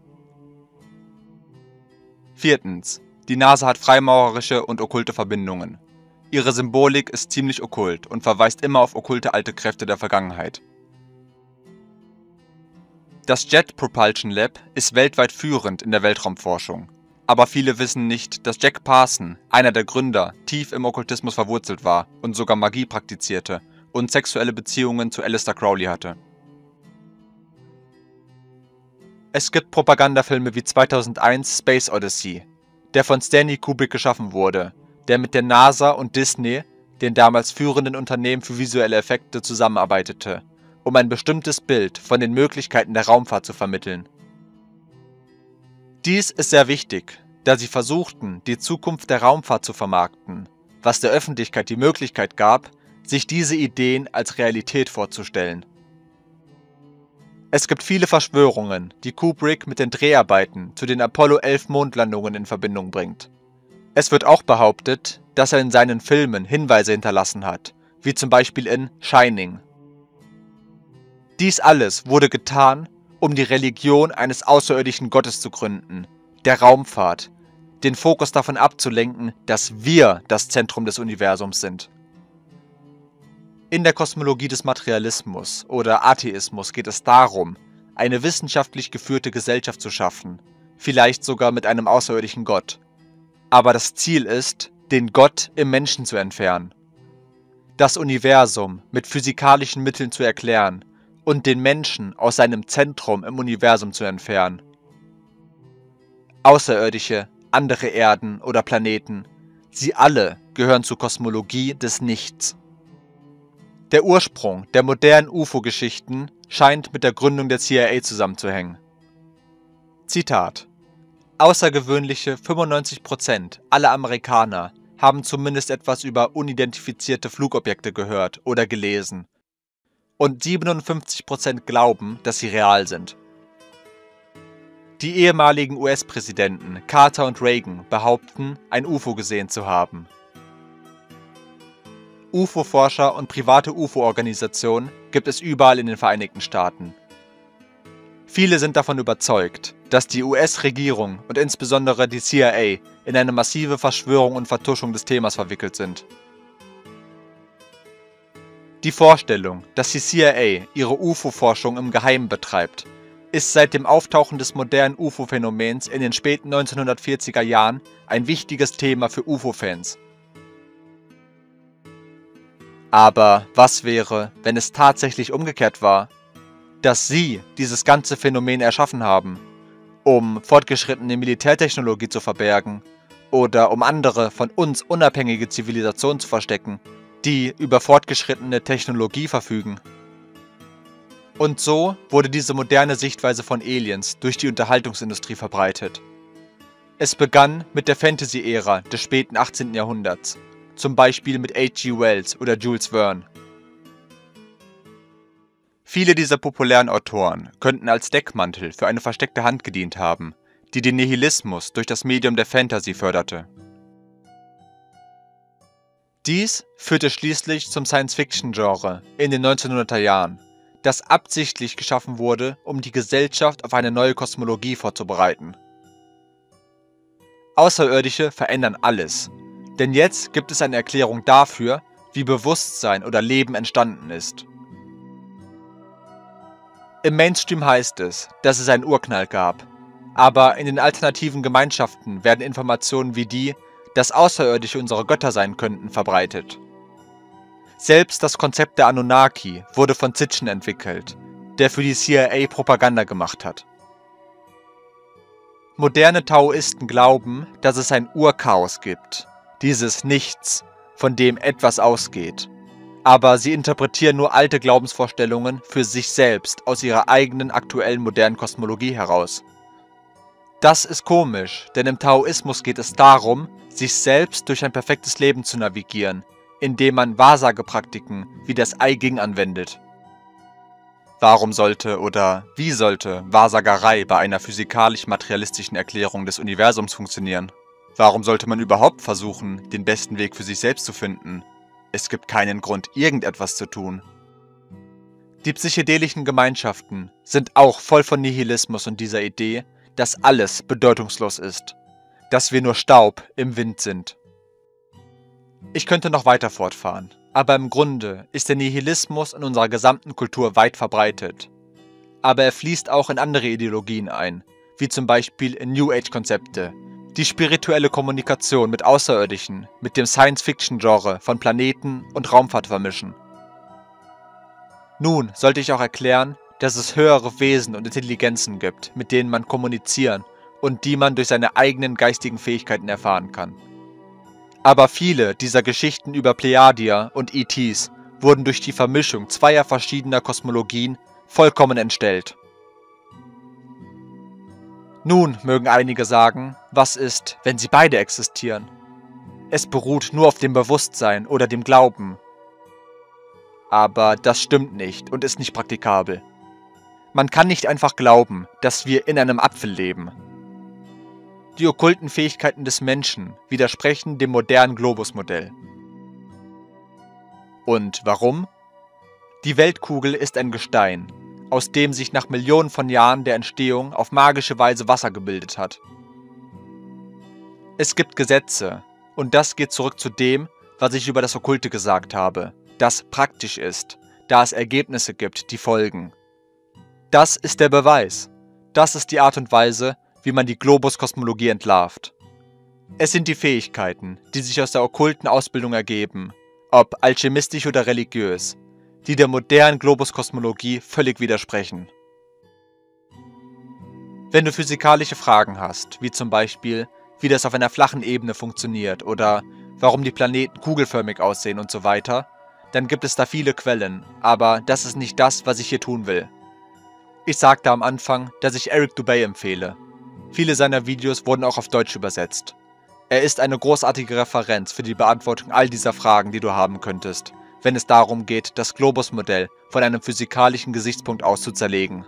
Viertens. Die NASA hat freimaurerische und okkulte Verbindungen. Ihre Symbolik ist ziemlich okkult und verweist immer auf okkulte alte Kräfte der Vergangenheit. Das Jet Propulsion Lab ist weltweit führend in der Weltraumforschung. Aber viele wissen nicht, dass Jack Parson, einer der Gründer, tief im Okkultismus verwurzelt war und sogar Magie praktizierte und sexuelle Beziehungen zu Alistair Crowley hatte. Es gibt Propagandafilme wie 2001 Space Odyssey, der von Stanley Kubrick geschaffen wurde, der mit der NASA und Disney, den damals führenden Unternehmen für visuelle Effekte, zusammenarbeitete um ein bestimmtes Bild von den Möglichkeiten der Raumfahrt zu vermitteln. Dies ist sehr wichtig, da sie versuchten, die Zukunft der Raumfahrt zu vermarkten, was der Öffentlichkeit die Möglichkeit gab, sich diese Ideen als Realität vorzustellen. Es gibt viele Verschwörungen, die Kubrick mit den Dreharbeiten zu den Apollo 11 Mondlandungen in Verbindung bringt. Es wird auch behauptet, dass er in seinen Filmen Hinweise hinterlassen hat, wie zum Beispiel in Shining dies alles wurde getan, um die Religion eines außerirdischen Gottes zu gründen, der Raumfahrt, den Fokus davon abzulenken, dass wir das Zentrum des Universums sind. In der Kosmologie des Materialismus oder Atheismus geht es darum, eine wissenschaftlich geführte Gesellschaft zu schaffen, vielleicht sogar mit einem außerirdischen Gott. Aber das Ziel ist, den Gott im Menschen zu entfernen. Das Universum mit physikalischen Mitteln zu erklären und den Menschen aus seinem Zentrum im Universum zu entfernen. Außerirdische, andere Erden oder Planeten, sie alle gehören zur Kosmologie des Nichts. Der Ursprung der modernen UFO-Geschichten scheint mit der Gründung der CIA zusammenzuhängen. Zitat Außergewöhnliche 95% aller Amerikaner haben zumindest etwas über unidentifizierte Flugobjekte gehört oder gelesen und 57% glauben, dass sie real sind. Die ehemaligen US-Präsidenten Carter und Reagan behaupten, ein UFO gesehen zu haben. UFO-Forscher und private UFO-Organisationen gibt es überall in den Vereinigten Staaten. Viele sind davon überzeugt, dass die US-Regierung und insbesondere die CIA in eine massive Verschwörung und Vertuschung des Themas verwickelt sind. Die Vorstellung, dass die CIA ihre UFO-Forschung im Geheimen betreibt, ist seit dem Auftauchen des modernen UFO-Phänomens in den späten 1940er Jahren ein wichtiges Thema für UFO-Fans. Aber was wäre, wenn es tatsächlich umgekehrt war? Dass sie dieses ganze Phänomen erschaffen haben, um fortgeschrittene Militärtechnologie zu verbergen oder um andere von uns unabhängige Zivilisationen zu verstecken die über fortgeschrittene Technologie verfügen. Und so wurde diese moderne Sichtweise von Aliens durch die Unterhaltungsindustrie verbreitet. Es begann mit der Fantasy-Ära des späten 18. Jahrhunderts, zum Beispiel mit H.G. Wells oder Jules Verne. Viele dieser populären Autoren könnten als Deckmantel für eine versteckte Hand gedient haben, die den Nihilismus durch das Medium der Fantasy förderte. Dies führte schließlich zum Science-Fiction-Genre in den 1900er Jahren, das absichtlich geschaffen wurde, um die Gesellschaft auf eine neue Kosmologie vorzubereiten. Außerirdische verändern alles, denn jetzt gibt es eine Erklärung dafür, wie Bewusstsein oder Leben entstanden ist. Im Mainstream heißt es, dass es einen Urknall gab, aber in den alternativen Gemeinschaften werden Informationen wie die, dass Außerirdische unsere Götter sein könnten, verbreitet. Selbst das Konzept der Anunnaki wurde von Zitchen entwickelt, der für die CIA Propaganda gemacht hat. Moderne Taoisten glauben, dass es ein Urchaos gibt, dieses Nichts, von dem etwas ausgeht. Aber sie interpretieren nur alte Glaubensvorstellungen für sich selbst aus ihrer eigenen aktuellen modernen Kosmologie heraus. Das ist komisch, denn im Taoismus geht es darum, sich selbst durch ein perfektes Leben zu navigieren, indem man Wahrsagepraktiken wie das I Ging anwendet. Warum sollte oder wie sollte Wahrsagerei bei einer physikalisch-materialistischen Erklärung des Universums funktionieren? Warum sollte man überhaupt versuchen, den besten Weg für sich selbst zu finden? Es gibt keinen Grund, irgendetwas zu tun. Die psychedelischen Gemeinschaften sind auch voll von Nihilismus und dieser Idee, dass alles bedeutungslos ist, dass wir nur Staub im Wind sind. Ich könnte noch weiter fortfahren, aber im Grunde ist der Nihilismus in unserer gesamten Kultur weit verbreitet. Aber er fließt auch in andere Ideologien ein, wie zum Beispiel in New Age-Konzepte, die spirituelle Kommunikation mit Außerirdischen mit dem Science-Fiction-Genre von Planeten und Raumfahrt vermischen. Nun sollte ich auch erklären, dass es höhere Wesen und Intelligenzen gibt, mit denen man kommunizieren und die man durch seine eigenen geistigen Fähigkeiten erfahren kann. Aber viele dieser Geschichten über Pleiadier und ETs wurden durch die Vermischung zweier verschiedener Kosmologien vollkommen entstellt. Nun mögen einige sagen, was ist, wenn sie beide existieren? Es beruht nur auf dem Bewusstsein oder dem Glauben. Aber das stimmt nicht und ist nicht praktikabel. Man kann nicht einfach glauben, dass wir in einem Apfel leben. Die okkulten Fähigkeiten des Menschen widersprechen dem modernen Globusmodell. Und warum? Die Weltkugel ist ein Gestein, aus dem sich nach Millionen von Jahren der Entstehung auf magische Weise Wasser gebildet hat. Es gibt Gesetze, und das geht zurück zu dem, was ich über das Okkulte gesagt habe, das praktisch ist, da es Ergebnisse gibt, die folgen. Das ist der Beweis. Das ist die Art und Weise, wie man die Globuskosmologie entlarvt. Es sind die Fähigkeiten, die sich aus der okkulten Ausbildung ergeben, ob alchemistisch oder religiös, die der modernen Globuskosmologie völlig widersprechen. Wenn du physikalische Fragen hast, wie zum Beispiel, wie das auf einer flachen Ebene funktioniert oder warum die Planeten kugelförmig aussehen und so weiter, dann gibt es da viele Quellen, aber das ist nicht das, was ich hier tun will. Ich sagte am Anfang, dass ich Eric Dubay empfehle. Viele seiner Videos wurden auch auf Deutsch übersetzt. Er ist eine großartige Referenz für die Beantwortung all dieser Fragen, die du haben könntest, wenn es darum geht, das Globus-Modell von einem physikalischen Gesichtspunkt aus zu zerlegen.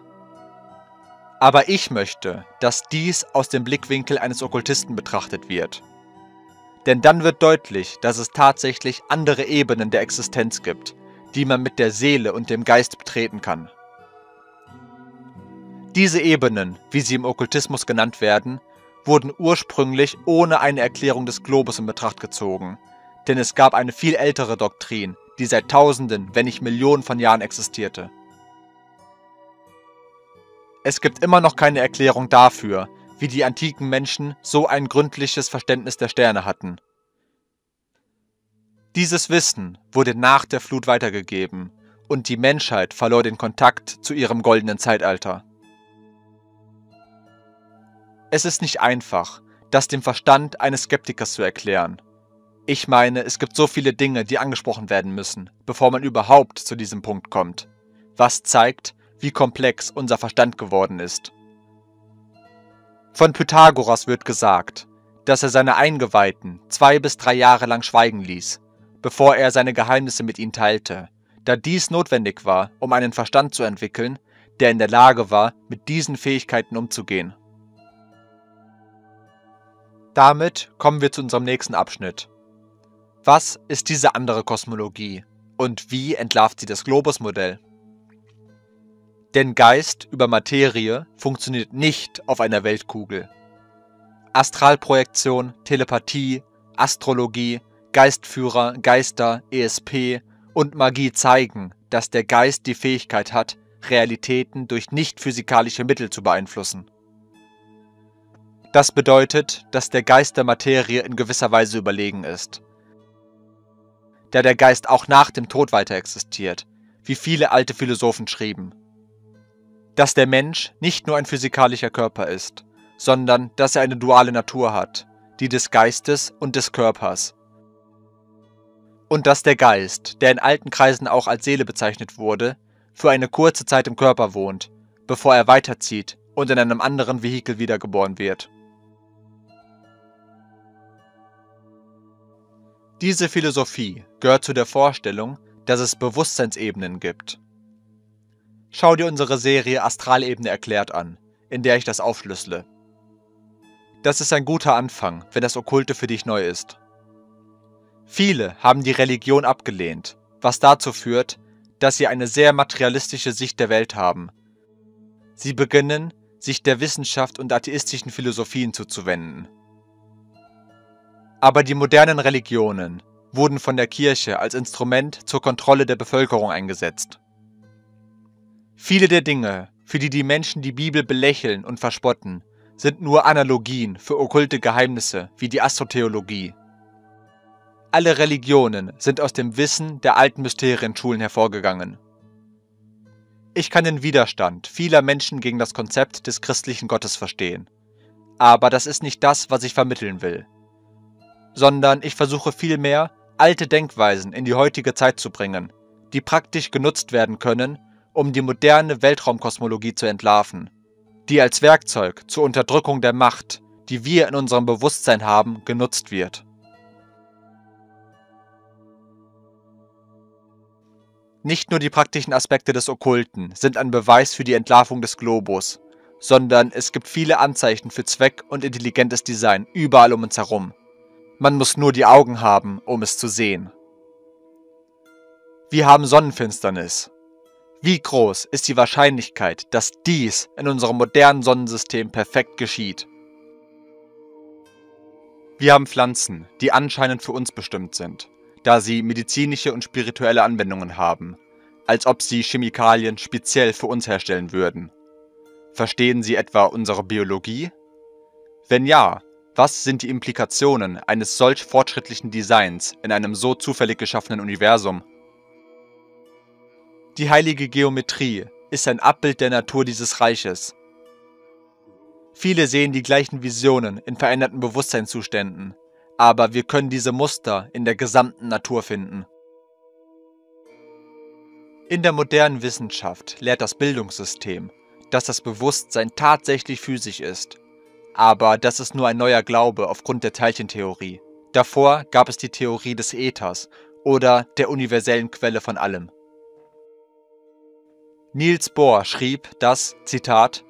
Aber ich möchte, dass dies aus dem Blickwinkel eines Okkultisten betrachtet wird. Denn dann wird deutlich, dass es tatsächlich andere Ebenen der Existenz gibt, die man mit der Seele und dem Geist betreten kann. Diese Ebenen, wie sie im Okkultismus genannt werden, wurden ursprünglich ohne eine Erklärung des Globus in Betracht gezogen, denn es gab eine viel ältere Doktrin, die seit Tausenden, wenn nicht Millionen von Jahren existierte. Es gibt immer noch keine Erklärung dafür, wie die antiken Menschen so ein gründliches Verständnis der Sterne hatten. Dieses Wissen wurde nach der Flut weitergegeben und die Menschheit verlor den Kontakt zu ihrem goldenen Zeitalter. Es ist nicht einfach, das dem Verstand eines Skeptikers zu erklären. Ich meine, es gibt so viele Dinge, die angesprochen werden müssen, bevor man überhaupt zu diesem Punkt kommt, was zeigt, wie komplex unser Verstand geworden ist. Von Pythagoras wird gesagt, dass er seine Eingeweihten zwei bis drei Jahre lang schweigen ließ, bevor er seine Geheimnisse mit ihnen teilte, da dies notwendig war, um einen Verstand zu entwickeln, der in der Lage war, mit diesen Fähigkeiten umzugehen. Damit kommen wir zu unserem nächsten Abschnitt. Was ist diese andere Kosmologie und wie entlarvt sie das Globusmodell? Denn Geist über Materie funktioniert nicht auf einer Weltkugel. Astralprojektion, Telepathie, Astrologie, Geistführer, Geister, ESP und Magie zeigen, dass der Geist die Fähigkeit hat, Realitäten durch nicht physikalische Mittel zu beeinflussen. Das bedeutet, dass der Geist der Materie in gewisser Weise überlegen ist. Da der Geist auch nach dem Tod weiter existiert, wie viele alte Philosophen schrieben. Dass der Mensch nicht nur ein physikalischer Körper ist, sondern dass er eine duale Natur hat, die des Geistes und des Körpers. Und dass der Geist, der in alten Kreisen auch als Seele bezeichnet wurde, für eine kurze Zeit im Körper wohnt, bevor er weiterzieht und in einem anderen Vehikel wiedergeboren wird. Diese Philosophie gehört zu der Vorstellung, dass es Bewusstseinsebenen gibt. Schau dir unsere Serie Astralebene erklärt an, in der ich das aufschlüssele. Das ist ein guter Anfang, wenn das Okkulte für dich neu ist. Viele haben die Religion abgelehnt, was dazu führt, dass sie eine sehr materialistische Sicht der Welt haben. Sie beginnen, sich der Wissenschaft und atheistischen Philosophien zuzuwenden. Aber die modernen Religionen wurden von der Kirche als Instrument zur Kontrolle der Bevölkerung eingesetzt. Viele der Dinge, für die die Menschen die Bibel belächeln und verspotten, sind nur Analogien für okkulte Geheimnisse wie die Astrotheologie. Alle Religionen sind aus dem Wissen der alten Mysterienschulen hervorgegangen. Ich kann den Widerstand vieler Menschen gegen das Konzept des christlichen Gottes verstehen. Aber das ist nicht das, was ich vermitteln will. Sondern ich versuche vielmehr, alte Denkweisen in die heutige Zeit zu bringen, die praktisch genutzt werden können, um die moderne Weltraumkosmologie zu entlarven, die als Werkzeug zur Unterdrückung der Macht, die wir in unserem Bewusstsein haben, genutzt wird. Nicht nur die praktischen Aspekte des Okkulten sind ein Beweis für die Entlarvung des Globus, sondern es gibt viele Anzeichen für Zweck und intelligentes Design überall um uns herum. Man muss nur die Augen haben, um es zu sehen. Wir haben Sonnenfinsternis. Wie groß ist die Wahrscheinlichkeit, dass dies in unserem modernen Sonnensystem perfekt geschieht? Wir haben Pflanzen, die anscheinend für uns bestimmt sind da sie medizinische und spirituelle Anwendungen haben, als ob sie Chemikalien speziell für uns herstellen würden. Verstehen Sie etwa unsere Biologie? Wenn ja, was sind die Implikationen eines solch fortschrittlichen Designs in einem so zufällig geschaffenen Universum? Die heilige Geometrie ist ein Abbild der Natur dieses Reiches. Viele sehen die gleichen Visionen in veränderten Bewusstseinszuständen, aber wir können diese Muster in der gesamten Natur finden. In der modernen Wissenschaft lehrt das Bildungssystem, dass das Bewusstsein tatsächlich physisch ist. Aber das ist nur ein neuer Glaube aufgrund der Teilchentheorie. Davor gab es die Theorie des Äthers oder der universellen Quelle von allem. Niels Bohr schrieb, dass, Zitat,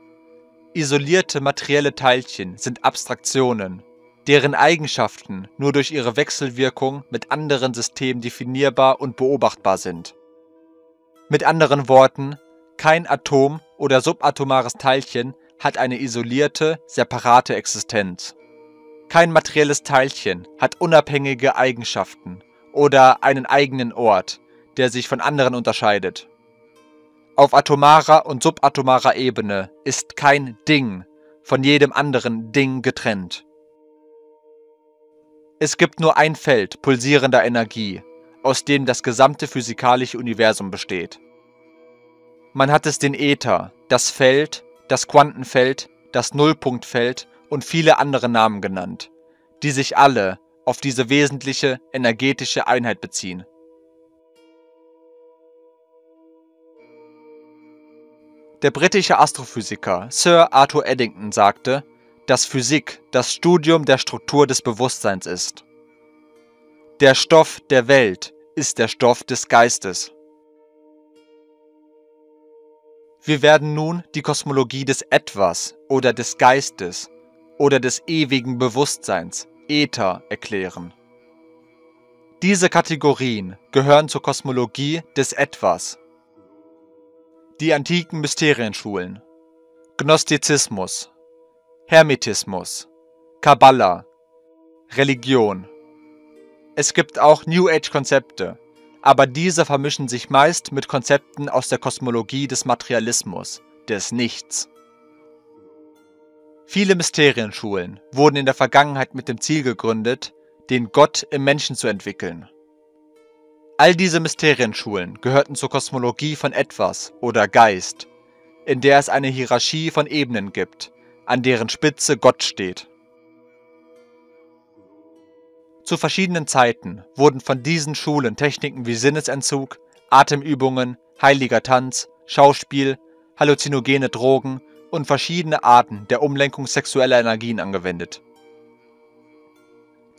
isolierte materielle Teilchen sind Abstraktionen, deren Eigenschaften nur durch ihre Wechselwirkung mit anderen Systemen definierbar und beobachtbar sind. Mit anderen Worten, kein Atom oder subatomares Teilchen hat eine isolierte, separate Existenz. Kein materielles Teilchen hat unabhängige Eigenschaften oder einen eigenen Ort, der sich von anderen unterscheidet. Auf atomarer und subatomarer Ebene ist kein Ding von jedem anderen Ding getrennt. Es gibt nur ein Feld pulsierender Energie, aus dem das gesamte physikalische Universum besteht. Man hat es den Äther, das Feld, das Quantenfeld, das Nullpunktfeld und viele andere Namen genannt, die sich alle auf diese wesentliche energetische Einheit beziehen. Der britische Astrophysiker Sir Arthur Eddington sagte, dass Physik das Studium der Struktur des Bewusstseins ist. Der Stoff der Welt ist der Stoff des Geistes. Wir werden nun die Kosmologie des Etwas oder des Geistes oder des ewigen Bewusstseins, Äther, erklären. Diese Kategorien gehören zur Kosmologie des Etwas. Die antiken Mysterienschulen Gnostizismus, Hermetismus, Kabbala, Religion. Es gibt auch New Age-Konzepte, aber diese vermischen sich meist mit Konzepten aus der Kosmologie des Materialismus, des Nichts. Viele Mysterienschulen wurden in der Vergangenheit mit dem Ziel gegründet, den Gott im Menschen zu entwickeln. All diese Mysterienschulen gehörten zur Kosmologie von Etwas oder Geist, in der es eine Hierarchie von Ebenen gibt, an deren Spitze Gott steht. Zu verschiedenen Zeiten wurden von diesen Schulen Techniken wie Sinnesentzug, Atemübungen, heiliger Tanz, Schauspiel, halluzinogene Drogen und verschiedene Arten der Umlenkung sexueller Energien angewendet.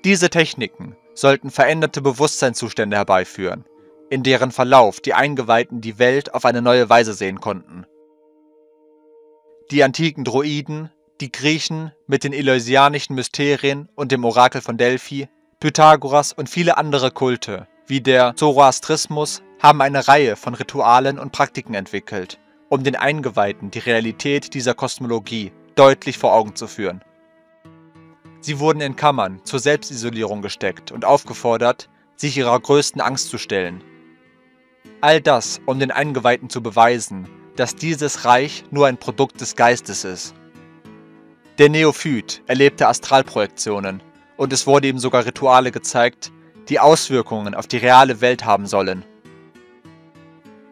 Diese Techniken sollten veränderte Bewusstseinszustände herbeiführen, in deren Verlauf die Eingeweihten die Welt auf eine neue Weise sehen konnten. Die antiken Droiden, die Griechen mit den Eleusianischen Mysterien und dem Orakel von Delphi Pythagoras und viele andere Kulte, wie der Zoroastrismus, haben eine Reihe von Ritualen und Praktiken entwickelt, um den Eingeweihten die Realität dieser Kosmologie deutlich vor Augen zu führen. Sie wurden in Kammern zur Selbstisolierung gesteckt und aufgefordert, sich ihrer größten Angst zu stellen. All das, um den Eingeweihten zu beweisen, dass dieses Reich nur ein Produkt des Geistes ist. Der Neophyt erlebte Astralprojektionen und es wurde ihm sogar Rituale gezeigt, die Auswirkungen auf die reale Welt haben sollen.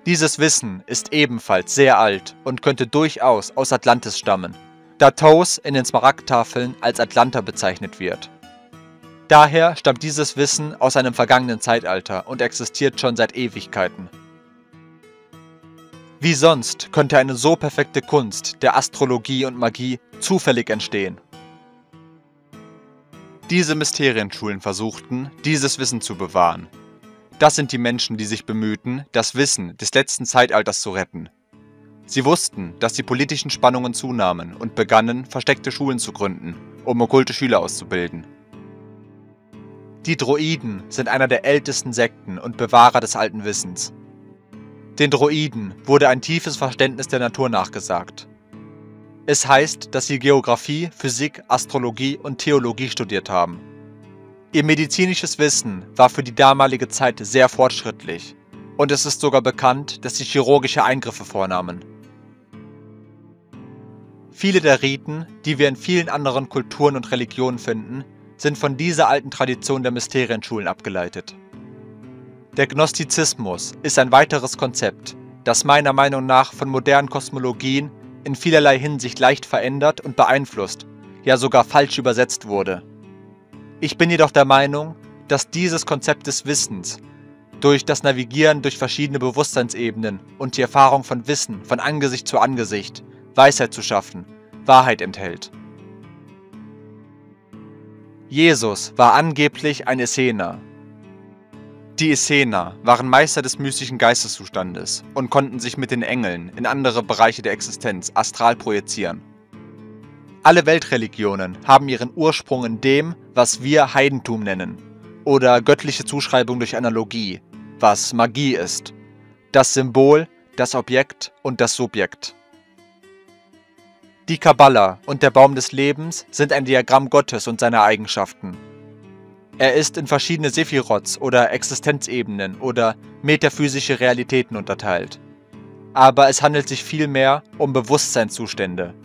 Dieses Wissen ist ebenfalls sehr alt und könnte durchaus aus Atlantis stammen, da Thos in den Smaragdtafeln als Atlanta bezeichnet wird. Daher stammt dieses Wissen aus einem vergangenen Zeitalter und existiert schon seit Ewigkeiten. Wie sonst könnte eine so perfekte Kunst der Astrologie und Magie zufällig entstehen? Diese Mysterienschulen versuchten, dieses Wissen zu bewahren. Das sind die Menschen, die sich bemühten, das Wissen des letzten Zeitalters zu retten. Sie wussten, dass die politischen Spannungen zunahmen und begannen, versteckte Schulen zu gründen, um okkulte Schüler auszubilden. Die Droiden sind einer der ältesten Sekten und Bewahrer des alten Wissens. Den Droiden wurde ein tiefes Verständnis der Natur nachgesagt. Es heißt, dass sie Geographie, Physik, Astrologie und Theologie studiert haben. Ihr medizinisches Wissen war für die damalige Zeit sehr fortschrittlich und es ist sogar bekannt, dass sie chirurgische Eingriffe vornahmen. Viele der Riten, die wir in vielen anderen Kulturen und Religionen finden, sind von dieser alten Tradition der Mysterienschulen abgeleitet. Der Gnostizismus ist ein weiteres Konzept, das meiner Meinung nach von modernen Kosmologien in vielerlei Hinsicht leicht verändert und beeinflusst, ja sogar falsch übersetzt wurde. Ich bin jedoch der Meinung, dass dieses Konzept des Wissens durch das Navigieren durch verschiedene Bewusstseinsebenen und die Erfahrung von Wissen von Angesicht zu Angesicht Weisheit zu schaffen, Wahrheit enthält. Jesus war angeblich ein Essener, die Essener waren Meister des mystischen Geisteszustandes und konnten sich mit den Engeln in andere Bereiche der Existenz astral projizieren. Alle Weltreligionen haben ihren Ursprung in dem, was wir Heidentum nennen, oder göttliche Zuschreibung durch Analogie, was Magie ist. Das Symbol, das Objekt und das Subjekt. Die Kabbala und der Baum des Lebens sind ein Diagramm Gottes und seiner Eigenschaften. Er ist in verschiedene Sephirots oder Existenzebenen oder metaphysische Realitäten unterteilt. Aber es handelt sich vielmehr um Bewusstseinszustände.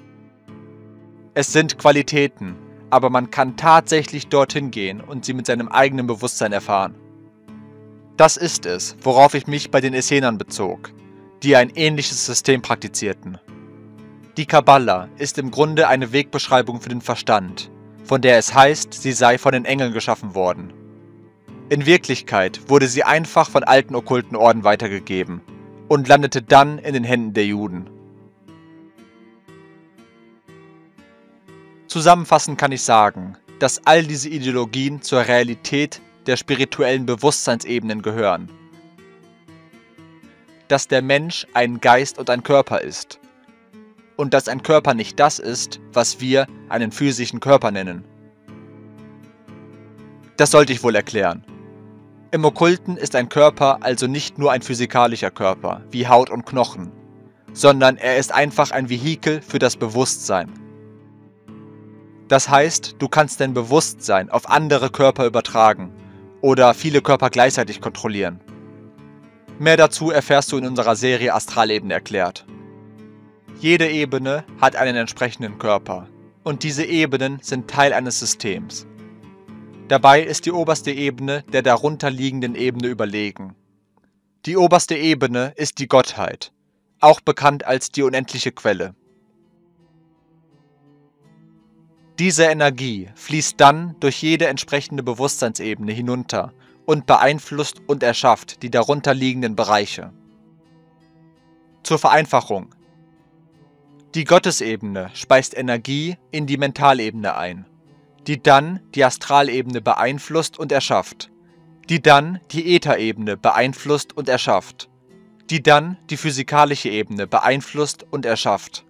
Es sind Qualitäten, aber man kann tatsächlich dorthin gehen und sie mit seinem eigenen Bewusstsein erfahren. Das ist es, worauf ich mich bei den Essenern bezog, die ein ähnliches System praktizierten. Die Kabbala ist im Grunde eine Wegbeschreibung für den Verstand, von der es heißt, sie sei von den Engeln geschaffen worden. In Wirklichkeit wurde sie einfach von alten okkulten Orden weitergegeben und landete dann in den Händen der Juden. Zusammenfassend kann ich sagen, dass all diese Ideologien zur Realität der spirituellen Bewusstseinsebenen gehören. Dass der Mensch ein Geist und ein Körper ist und dass ein Körper nicht das ist, was wir einen physischen Körper nennen. Das sollte ich wohl erklären. Im Okkulten ist ein Körper also nicht nur ein physikalischer Körper, wie Haut und Knochen, sondern er ist einfach ein Vehikel für das Bewusstsein. Das heißt, du kannst dein Bewusstsein auf andere Körper übertragen oder viele Körper gleichzeitig kontrollieren. Mehr dazu erfährst du in unserer Serie Astralebene erklärt. Jede Ebene hat einen entsprechenden Körper und diese Ebenen sind Teil eines Systems. Dabei ist die oberste Ebene der darunter liegenden Ebene überlegen. Die oberste Ebene ist die Gottheit, auch bekannt als die unendliche Quelle. Diese Energie fließt dann durch jede entsprechende Bewusstseinsebene hinunter und beeinflusst und erschafft die darunter liegenden Bereiche. Zur Vereinfachung. Die Gottesebene speist Energie in die Mentalebene ein, die dann die Astralebene beeinflusst und erschafft, die dann die Ätherebene beeinflusst und erschafft, die dann die physikalische Ebene beeinflusst und erschafft.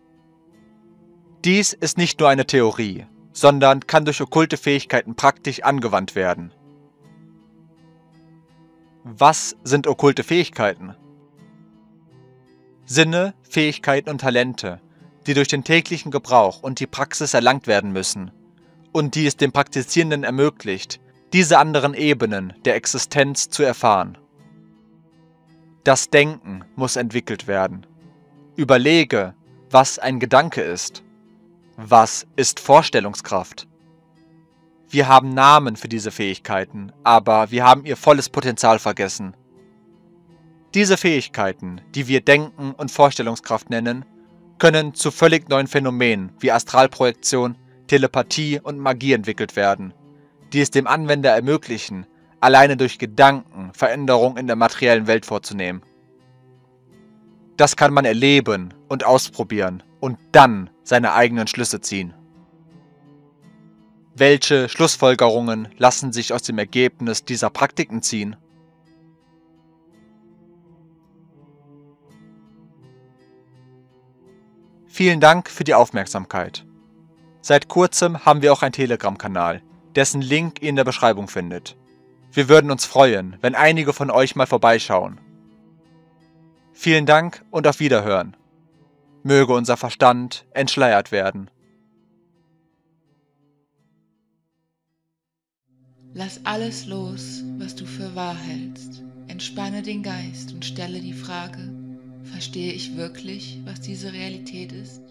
Dies ist nicht nur eine Theorie, sondern kann durch okkulte Fähigkeiten praktisch angewandt werden. Was sind okkulte Fähigkeiten? Sinne, Fähigkeiten und Talente, die durch den täglichen Gebrauch und die Praxis erlangt werden müssen und die es dem Praktizierenden ermöglicht, diese anderen Ebenen der Existenz zu erfahren. Das Denken muss entwickelt werden. Überlege, was ein Gedanke ist. Was ist Vorstellungskraft? Wir haben Namen für diese Fähigkeiten, aber wir haben ihr volles Potenzial vergessen. Diese Fähigkeiten, die wir Denken und Vorstellungskraft nennen, können zu völlig neuen Phänomenen wie Astralprojektion, Telepathie und Magie entwickelt werden, die es dem Anwender ermöglichen, alleine durch Gedanken Veränderungen in der materiellen Welt vorzunehmen. Das kann man erleben und ausprobieren und dann seine eigenen Schlüsse ziehen. Welche Schlussfolgerungen lassen sich aus dem Ergebnis dieser Praktiken ziehen? Vielen Dank für die Aufmerksamkeit. Seit kurzem haben wir auch einen Telegram-Kanal, dessen Link ihr in der Beschreibung findet. Wir würden uns freuen, wenn einige von euch mal vorbeischauen. Vielen Dank und auf Wiederhören. Möge unser Verstand entschleiert werden. Lass alles los, was du für wahr hältst. Entspanne den Geist und stelle die Frage, verstehe ich wirklich, was diese Realität ist?